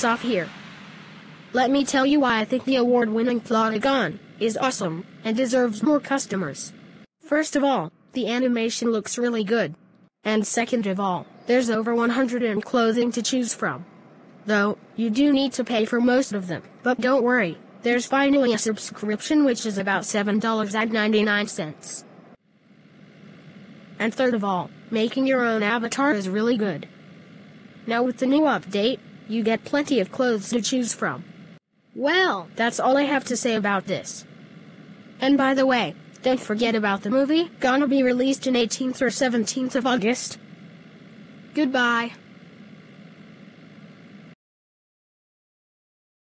off here. Let me tell you why I think the award-winning Plotagon is awesome and deserves more customers. First of all, the animation looks really good. And second of all, there's over 100 in clothing to choose from. Though, you do need to pay for most of them, but don't worry, there's finally a subscription which is about $7.99. And third of all, making your own avatar is really good. Now with the new update, you get plenty of clothes to choose from. Well, that's all I have to say about this. And by the way, don't forget about the movie, gonna be released in 18th or 17th of August. Goodbye.